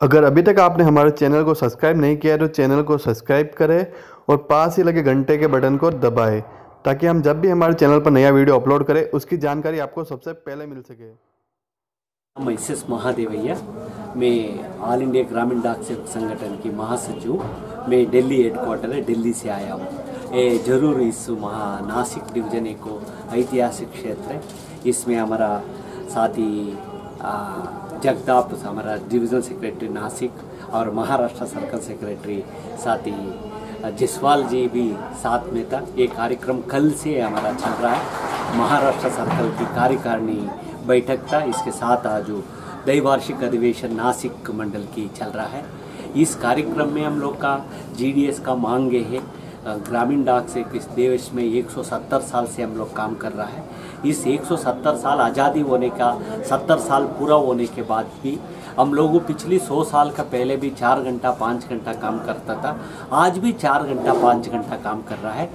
अगर अभी तक आपने हमारे चैनल को सब्सक्राइब नहीं किया है तो चैनल को सब्सक्राइब करें और पास ही लगे घंटे के बटन को दबाएँ, ताकि हम जब भी हमारे चैनल पर नया वीडियो अपलोड करें, उसकी जानकारी आपको सबसे पहले मिल सके। एस एस महादेवయ్య मैं ऑल इंडिया ग्रामीण डाक सेवक संगठन की महासचिव, मैं दिल्ली हेडक्वार्टर है, दिल्ली से आया हूँ। ये ज़रूर इस महा नासिक डिवीज़न एक ऐतिहासिक क्षेत्र है। इसमें हमारा साथी जगताप हमारा डिविज़नल सेक्रेटरी नासिक और महाराष्ट्र सर्कल सेक्रेटरी साथी जसवाल जी भी साथ में था। ये कार्यक्रम कल से हमारा चल रहा है। महाराष्ट्र सर्कल की कार्यकारिणी बैठक था। इसके साथ आज दैवार्षिक अधिवेशन नासिक मंडल की चल रहा है। इस कार्यक्रम में हम लोग का जीडीएस का मांग है। ग्रामीण डाक से इस देश में 170 साल से हम लोग काम कर रहा है। इस 170 साल आज़ादी होने का 70 साल पूरा होने के बाद भी हम लोगों पिछली 100 साल का पहले भी चार घंटा, पाँच घंटा काम करता था। आज भी चार घंटा, पाँच घंटा काम कर रहा है।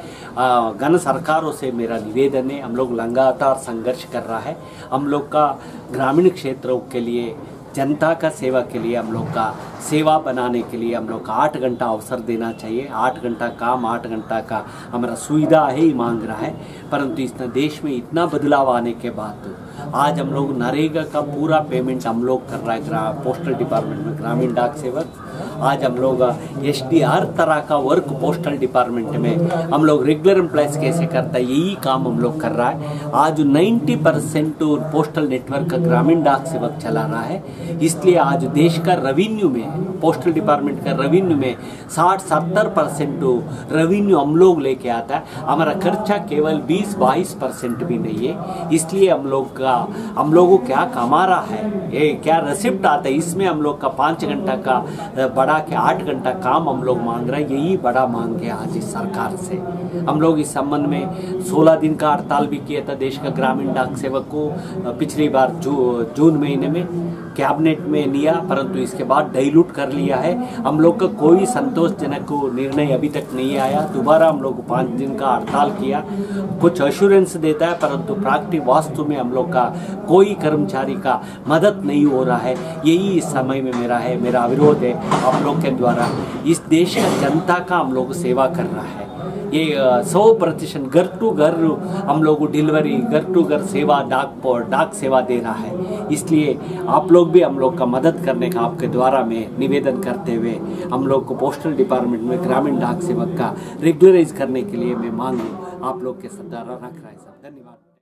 गण सरकारों से मेरा निवेदन है, हम लोग लगातार संघर्ष कर रहा है। हम लोग का ग्रामीण क्षेत्रों के लिए जनता का सेवा के लिए हम लोग का सेवा बनाने के लिए हम लोग का आठ घंटा अवसर देना चाहिए। आठ घंटा काम, आठ घंटा का हमारा सुविधा है ही मांग रहा है। परंतु इस देश में इतना बदलाव आने के बाद आज हम लोग नरेगा का पूरा पेमेंट हम लोग कर रहा है पोस्टल डिपार्टमेंट में, ग्रामीण डाक सेवक। आज हम लोग एस डी हर तरह का वर्क पोस्टल डिपार्टमेंट में हम लोग रेगुलर एम्प्लॉयज़ कैसे करता है, यही काम हम लोग कर रहा है। आज 90 परसेंट पोस्टल नेटवर्क का ग्रामीण डाक सेवक चला रहा है। इसलिए आज देश का रेवेन्यू में पोस्टल डिपार्टमेंट का रेवेन्यू में 60-70 परसेंट रेवेन्यू हम लोग लेके आता है। हमारा खर्चा केवल 20-22 परसेंट भी नहीं है। इसलिए हम लोग का, हम लोगों क्या कमा रहा है, ये क्या रिसिप्ट आता है, इसमें हम लोग का पाँच घंटा का बढ़ा के आठ घंटा काम हम लोग मांग रहे हैं यही बड़ा मांग है आज इस सरकार से। हम लोग इस संबंध में 16 दिन का हड़ताल भी किया था देश का ग्रामीण डाक सेवक को पिछली बार जू, जून महीने में। कैबिनेट में लिया, परंतु इसके बाद डाइल्यूट कर लिया है। हम लोग का कोई संतोषजनक निर्णय अभी तक नहीं आया। दोबारा हम लोग पाँच दिन का हड़ताल किया। कुछ अश्योरेंस देता है, परंतु प्राकृतिक वास्तु में हम लोग का कोई कर्मचारी का मदद नहीं हो रहा है। यही इस समय में मेरा है, मेरा विरोध है। हम लोग के द्वारा इस देश का जनता का हम लोग सेवा कर रहा है। ये सौ प्रतिशत घर टू घर हम लोग डिलीवरी, घर टू घर सेवा, डाक पर डाक सेवा दे रहा है। इसलिए आप लोग भी हम लोग का मदद करने का आपके द्वारा में निवेदन करते हुए हम लोग को पोस्टल डिपार्टमेंट में ग्रामीण डाक सेवक का रेगुलराइज करने के लिए मैं मांग आप लोग के द्वारा रख रहा है। सब धन्यवाद।